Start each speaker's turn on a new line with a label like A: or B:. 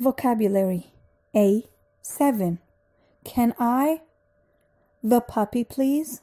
A: Vocabulary A7. Can I? The puppy, please?